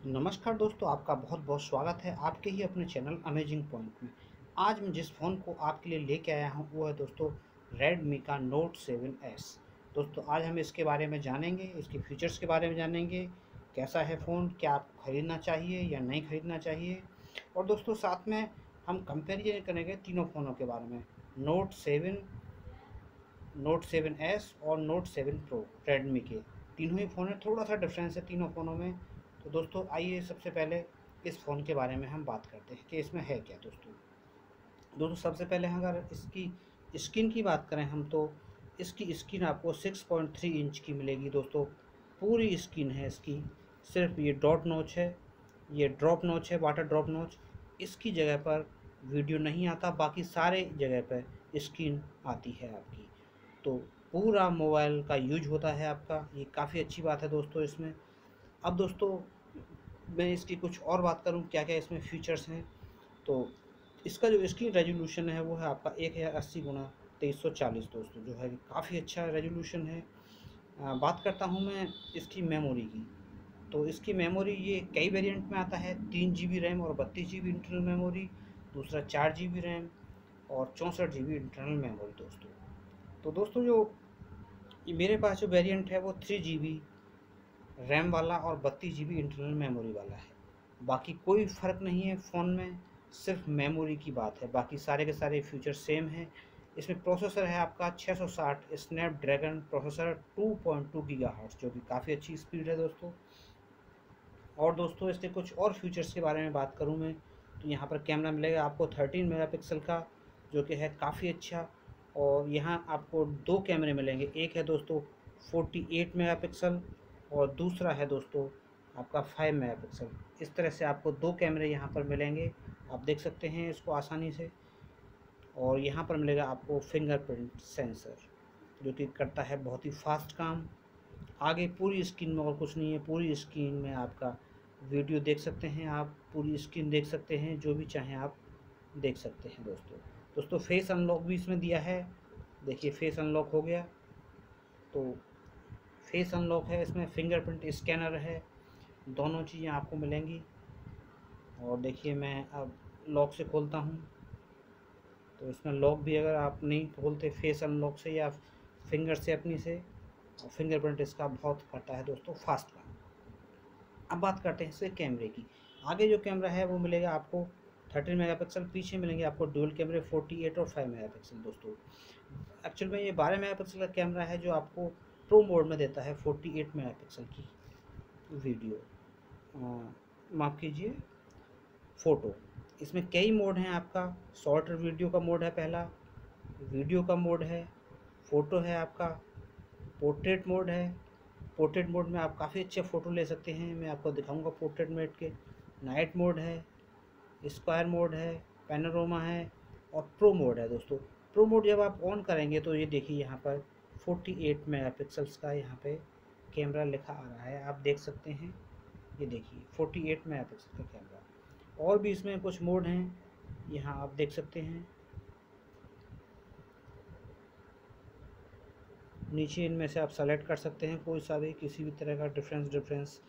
नमस्कार दोस्तों, आपका बहुत बहुत स्वागत है आपके ही अपने चैनल अमेजिंग पॉइंट में। आज मैं जिस फ़ोन को आपके लिए लेके आया हूँ, वो है दोस्तों रेडमी का नोट सेवन एस दोस्तों, आज हम इसके बारे में जानेंगे, इसके फीचर्स के बारे में जानेंगे, कैसा है फ़ोन क्या आपको ख़रीदना चाहिए या नहीं ख़रीदना चाहिए। और दोस्तों, साथ में हम कंपेरिजन करेंगे तीनों फ़ोनों के बारे में note seven note seven S और नोट सेवन प्रो रेडमी के। तीनों ही फ़ोन है थोड़ा सा डिफरेंस है तीनों फ़ोनों में। तो दोस्तों, आइए सबसे पहले इस फ़ोन के बारे में हम बात करते हैं कि इसमें है क्या दोस्तों। दोस्तों, सबसे पहले अगर इसकी स्क्रीन की बात करें हम तो इसकी स्क्रीन आपको 6.3 इंच की मिलेगी दोस्तों। पूरी स्क्रीन है इसकी, सिर्फ़ ये डॉट नोच है, ये ड्रॉप नोच है, वाटर ड्रॉप नोच। इसकी जगह पर वीडियो नहीं आता, बाकी सारे जगह पर स्क्रीन आती है आपकी। तो पूरा मोबाइल का यूज़ होता है आपका, ये काफ़ी अच्छी बात है दोस्तों इसमें। अब दोस्तों मैं इसकी कुछ और बात करूँ क्या क्या इसमें फीचर्स हैं? तो इसका जो स्क्रीन रेजोल्यूशन है वो है आपका एक हज़ार अस्सी गुना तेईस सौ चालीस दोस्तों जो है काफ़ी अच्छा रेजोल्यूशन है। आ, बात करता हूँ मैं इसकी मेमोरी की। तो इसकी मेमोरी ये कई वेरिएंट में आता है तीन जी बी रैम और बत्तीस जी बी इंटरनल मेमोरी दूसरा चार जी बी रैम और चौंसठ जी बी इंटरनल मेमोरी दोस्तों। तो दोस्तों जो मेरे पास जो वेरिएंट है वो थ्री जी बी रैम वाला और बत्तीस जी इंटरनल मेमोरी वाला है। बाकी कोई फ़र्क नहीं है फ़ोन में, सिर्फ़ मेमोरी की बात है। बाकी सारे के सारे फीचर सेम हैं। इसमें प्रोसेसर है आपका 660 स्नैपड्रैगन प्रोसेसर 2.2 पॉइंट जो कि काफ़ी अच्छी स्पीड है दोस्तों। और दोस्तों, इसके कुछ और फीचर्स के बारे में बात करूँ मैं तो यहाँ पर कैमरा मिलेगा आपको 13 मेगापिक्सल का, जो कि है काफ़ी अच्छा। और यहाँ आपको दो कैमरे मिलेंगे। एक है दोस्तों 48 मेगापिक्सल और दूसरा है दोस्तों आपका फाइव मेगापिक्सल। इस तरह से आपको दो कैमरे यहाँ पर मिलेंगे। आप देख सकते हैं इसको आसानी से। और यहाँ पर मिलेगा आपको फिंगरप्रिंट सेंसर जो कि करता है बहुत ही फास्ट काम। आगे पूरी स्क्रीन में और कुछ नहीं है। पूरी स्क्रीन में आपका वीडियो देख सकते हैं आप। पूरी स्क्रीन देख सकते हैं। जो भी चाहें आप देख सकते हैं दोस्तों। दोस्तों फेस अनलॉक भी इसमें दिया है। देखिए फेस अनलॉक हो गया। तो फेस अनलॉक है, इसमें फिंगरप्रिंट स्कैनर है, दोनों चीज़ें आपको मिलेंगी। और देखिए मैं अब लॉक से खोलता हूँ। तो इसमें लॉक भी अगर आप नहीं खोलते फेस अनलॉक से या फिंगर से अपनी से और फिंगरप्रिंट इसका बहुत करता है दोस्तों, फास्ट का अब बात करते हैं इसके कैमरे की। आगे जो कैमरा है वो मिलेगा आपको थर्टीन मेगापिक्सल, पीछे मिलेंगे आपको डुअल कैमरे फोर्टी एट और फाइव मेगापिक्सल दोस्तों। एक्चुअल में ये बारह मेगापिक्सल का कैमरा है जो आपको प्रो मोड में देता है 48 मेगापिक्सल की वीडियो माफ़ कीजिए फ़ोटो इसमें कई मोड हैं आपका। शॉर्ट वीडियो का मोड है पहला वीडियो का मोड है फ़ोटो है आपका पोर्ट्रेट मोड है। पोर्ट्रेट मोड में आप काफ़ी अच्छे फ़ोटो ले सकते हैं। मैं आपको दिखाऊँगा पोर्ट्रेट मोड के। नाइट मोड है स्क्वायर मोड है पैनोरोमा है और प्रो मोड है दोस्तों। प्रो मोड जब आप ऑन करेंगे तो ये देखिए यहाँ पर। 48 मेगापिक्सल्स का यहाँ पे कैमरा लिखा आ रहा है। आप देख सकते हैं। ये देखिए 48 मेगापिक्सल का कैमरा। और भी इसमें कुछ मोड हैं। यहाँ आप देख सकते हैं। नीचे इनमें से आप सेलेक्ट कर सकते हैं कोई सा भी, किसी भी तरह का डिफरेंस डिफरेंस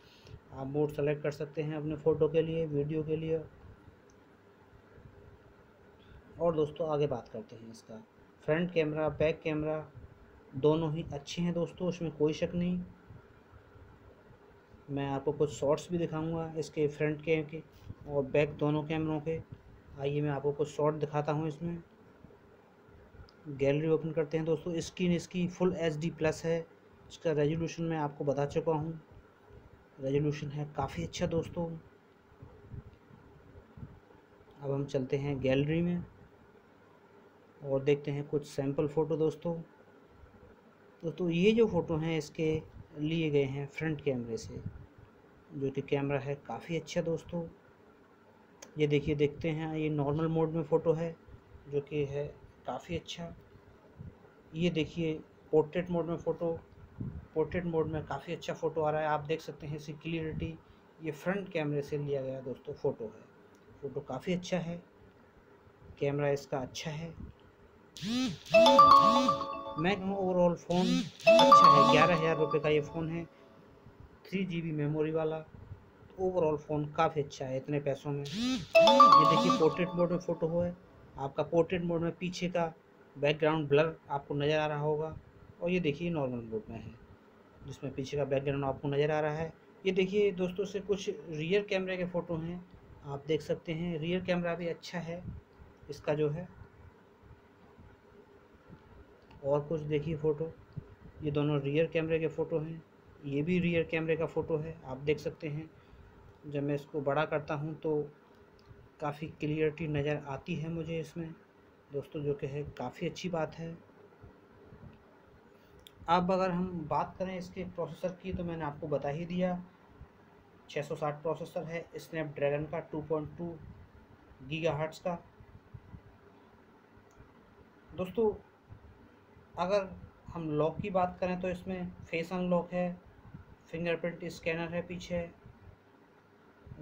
आप मोड सेलेक्ट कर सकते हैं अपने फ़ोटो के लिए वीडियो के लिए। और दोस्तों, आगे बात करते हैं इसका। फ्रंट कैमरा बैक कैमरा दोनों ही अच्छे हैं दोस्तों, उसमें कोई शक नहीं। मैं आपको कुछ शॉर्ट्स भी दिखाऊँगा इसके फ्रंट कैम के और बैक दोनों कैमरों के। आइए मैं आपको कुछ शॉर्ट दिखाता हूँ इसमें। गैलरी ओपन करते हैं दोस्तों, स्क्रीन इसकी फुल एच डी प्लस है। इसका रेजोल्यूशन मैं आपको बता चुका हूँ। रेजोल्यूशन है काफ़ी अच्छा दोस्तों। अब हम चलते हैं गैलरी में और देखते हैं कुछ सैंपल फ़ोटो दोस्तों। दोस्तों ये जो फ़ोटो हैं इसके लिए गए हैं फ्रंट कैमरे से, जो कि कैमरा है, काफ़ी अच्छा दोस्तों। ये देखिए, देखते हैं, ये नॉर्मल मोड में फ़ोटो है, जो कि है काफ़ी अच्छा। ये देखिए, पोर्ट्रेट मोड में फ़ोटो, पोर्ट्रेट मोड में काफ़ी अच्छा फ़ोटो आ रहा है। आप देख सकते हैं इसकी क्लियरिटी, ये फ्रंट कैमरे से लिया गया दोस्तों फ़ोटो है। फ़ोटो काफ़ी अच्छा है, कैमरा इसका अच्छा है। मैं ओवरऑल फ़ोन अच्छा है, ग्यारह हज़ार रुपये का ये फ़ोन है। थ्री जी बी मेमोरी वाला ओवरऑल फ़ोन काफ़ी अच्छा है इतने पैसों में। ये देखिए पोर्ट्रेट मोड में फ़ोटो है। आपका पोर्ट्रेट मोड में पीछे का बैकग्राउंड ब्लर आपको नज़र आ रहा होगा। और ये देखिए नॉर्मल मोड में है, जिसमें पीछे का बैकग्राउंड आपको नज़र आ रहा है। ये देखिए दोस्तों से कुछ रियर कैमरे के फ़ोटो हैं। आप देख सकते हैं रियर कैमरा भी अच्छा है, इसका जो है और कुछ देखिए फ़ोटो। ये दोनों रियर कैमरे के फ़ोटो हैं। ये भी रियर कैमरे का फ़ोटो है, आप देख सकते हैं। जब मैं इसको बड़ा करता हूँ तो काफ़ी क्लियरिटी नज़र आती है मुझे इसमें। दोस्तों, जो कि है, काफ़ी अच्छी बात है। अब अगर हम बात करें इसके प्रोसेसर की तो मैंने आपको बता ही दिया 660 प्रोसेसर है स्नैपड्रैगन का 2.2 गीगाहर्ट्ज़ का। दोस्तों अगर हम लॉक की बात करें तो इसमें फेस अनलॉक है फिंगरप्रिंट स्कैनर है पीछे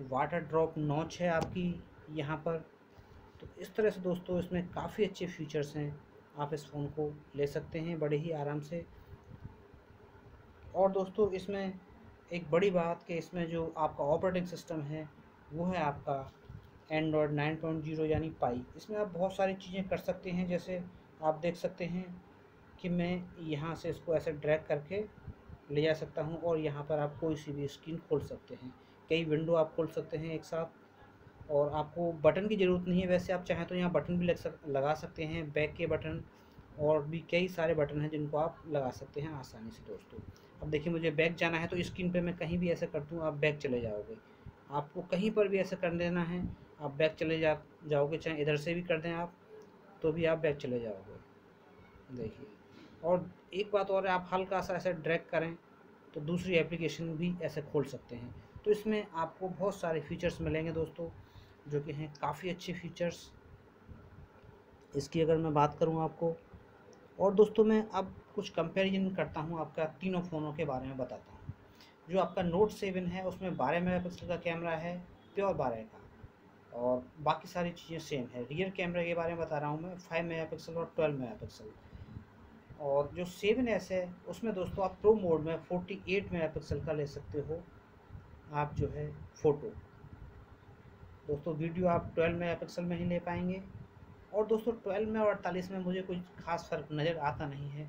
वाटर ड्रॉप नॉच है आपकी यहाँ पर। तो इस तरह से दोस्तों इसमें काफ़ी अच्छे फीचर्स हैं, आप इस फ़ोन को ले सकते हैं बड़े ही आराम से। और दोस्तों इसमें एक बड़ी बात कि इसमें जो आपका ऑपरेटिंग सिस्टम है, वो है आपका एंड्रॉयड 9.0 यानी पाई इसमें आप बहुत सारी चीज़ें कर सकते हैं, जैसे आप देख सकते हैं कि मैं यहाँ से इसको ऐसे ड्रैग करके ले जा सकता हूँ और यहाँ पर आप कोई सी भी स्क्रीन खोल सकते हैं। कई विंडो आप खोल सकते हैं एक साथ और आपको बटन की ज़रूरत नहीं है। वैसे आप चाहें तो यहाँ बटन भी लग सक, लगा सकते हैं बैक के बटन और भी कई सारे बटन हैं जिनको आप लगा सकते हैं आसानी से दोस्तों। अब देखिए मुझे बैक जाना है तो स्क्रीन पे मैं कहीं भी ऐसा कर दूँ, आप बैक चले जाओगे। आपको कहीं पर भी ऐसा कर देना है, आप बैक चले जा, जाओगे, चाहे इधर से भी कर दें आप तो भी आप बैक चले जाओगे। देखिए। और एक बात और आप हल्का सा ऐसे ड्रैग करें तो दूसरी एप्लीकेशन भी ऐसे खोल सकते हैं। तो इसमें आपको बहुत सारे फीचर्स मिलेंगे दोस्तों, जो कि हैं काफ़ी अच्छे फीचर्स इसकी अगर मैं बात करूँ आपको, और दोस्तों मैं अब कुछ कंपैरिजन करता हूँ आपका तीनों फ़ोनों के बारे में बताता हूँ। जो आपका नोट सेवन है, उसमें बारह मेगापिक्सल का कैमरा है प्योर बारह का। और बाकी सारी चीज़ें सेम है। रियर कैमरे के बारे में बता रहा हूँ मैं फाइव मेगापिक्सल और ट्वेल्व मेगापिक्सल और जो सेवन एस है, उसमें दोस्तों आप प्रो मोड में फोर्टी एट मेगा पिक्सल का ले सकते हो। आप जो है फ़ोटो दोस्तों वीडियो आप ट्वेल्व मेगा पिक्सल में ही ले पाएँगे। और दोस्तों ट्वेल्व में और अड़तालीस में मुझे कुछ खास फ़र्क नज़र आता नहीं है।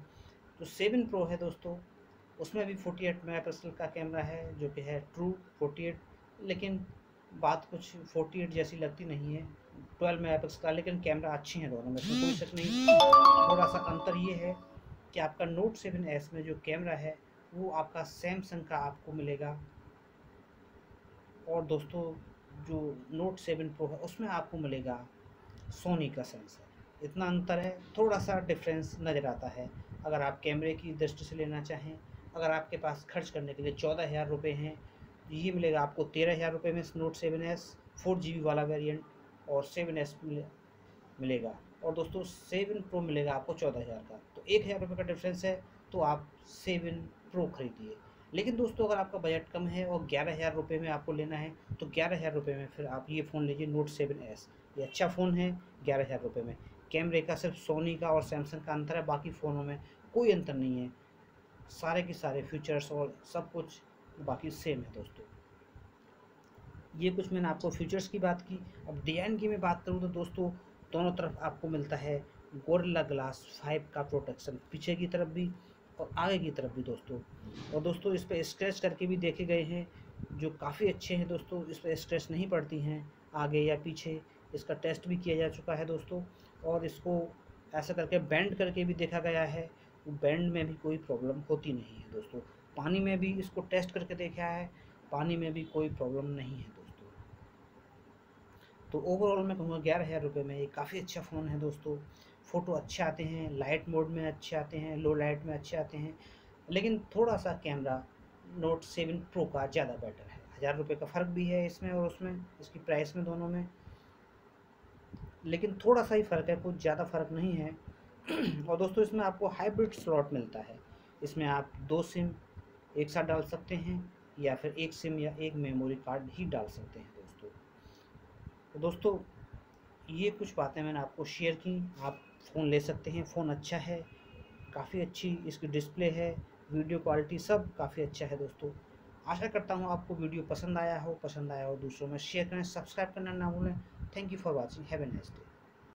जो सेवन प्रो है दोस्तों, उसमें भी फोर्टी एट मेगा पिक्सल का कैमरा है, जो कि है ट्रू फोर्टी एट लेकिन बात कुछ फोर्टी एट जैसी लगती नहीं है। ट्वेल्व मेगा पिक्सल का, लेकिन कैमरा अच्छी है दोनों में, कोई शक नहीं। थोड़ा सा अंतर ये है कि आपका नोट सेवन एस में जो कैमरा है, वो आपका सैमसंग का आपको मिलेगा। और दोस्तों, जो नोट सेवन प्रो है, उसमें आपको मिलेगा सोनी का सेंसर इतना अंतर है थोड़ा सा डिफरेंस नज़र आता है। अगर आप कैमरे की दृष्टि से लेना चाहें, अगर आपके पास खर्च करने के लिए चौदह हज़ार रुपये हैं, ये मिलेगा आपको तेरह हज़ार रुपये में note seven S four G B वाला वेरिएंट और सेवन एस मिलेगा। और दोस्तों सेवन प्रो मिलेगा आपको चौदह हज़ार का। तो एक हज़ार रुपये का डिफरेंस है तो आप सेवन प्रो खरीदिए। लेकिन दोस्तों अगर आपका बजट कम है और ग्यारह हज़ार रुपये में आपको लेना है तो ग्यारह हज़ार रुपये में फिर आप ये फ़ोन लीजिए नोट सेवन एस ये अच्छा फ़ोन है ग्यारह हज़ार रुपये में। कैमरे का सिर्फ़ सोनी का और सैमसंग का अंतर है, बाकी फ़ोनों में कोई अंतर नहीं है। सारे के सारे फीचर्स और सब कुछ बाकी सेम है दोस्तों। ये कुछ मैंने आपको फीचर्स की बात की। अब डिज़ाइन की मैं बात करूँ तो दोस्तों दोनों तरफ़ आपको मिलता है गोरिल्ला ग्लास फाइव का प्रोटेक्शन पीछे की तरफ़ भी और आगे की तरफ़ भी दोस्तों। और दोस्तों, इस पर स्क्रैच करके भी देखे गए हैं, जो काफ़ी अच्छे हैं दोस्तों, इस पर स्क्रैच नहीं पड़ती हैं, आगे या पीछे। इसका टेस्ट भी किया जा चुका है दोस्तों और इसको ऐसा करके बैंड करके भी देखा गया है। बैंड में भी कोई प्रॉब्लम होती नहीं है दोस्तों। पानी में भी इसको टेस्ट करके देखा है, पानी में भी कोई प्रॉब्लम नहीं है तो ओवरऑल मैं कहूँगा ग्यारह हज़ार रुपये में ये काफ़ी अच्छा फ़ोन है दोस्तों। फ़ोटो अच्छे आते हैं लाइट मोड में अच्छे आते हैं लो लाइट में अच्छे आते हैं। लेकिन थोड़ा सा कैमरा नोट सेवन प्रो का ज़्यादा बेटर है। हज़ार रुपये का फ़र्क भी है इसमें और उसमें, इसकी प्राइस में दोनों में। लेकिन थोड़ा सा ही फ़र्क है, कुछ ज़्यादा फ़र्क नहीं है। और दोस्तों इसमें आपको हाइब्रिड स्लॉट मिलता है। इसमें आप दो सिम एक साथ डाल सकते हैं या फिर एक सिम या एक मेमोरी कार्ड ही डाल सकते हैं। दोस्तों, ये कुछ बातें मैंने आपको शेयर की। आप फ़ोन ले सकते हैं। फ़ोन अच्छा है, काफ़ी अच्छी इसकी डिस्प्ले है वीडियो क्वालिटी सब काफ़ी अच्छा है दोस्तों। आशा करता हूँ आपको वीडियो पसंद आया हो, पसंद आया हो, दूसरों में शेयर करें सब्सक्राइब करना ना भूलें। Thank you for watching have a nice day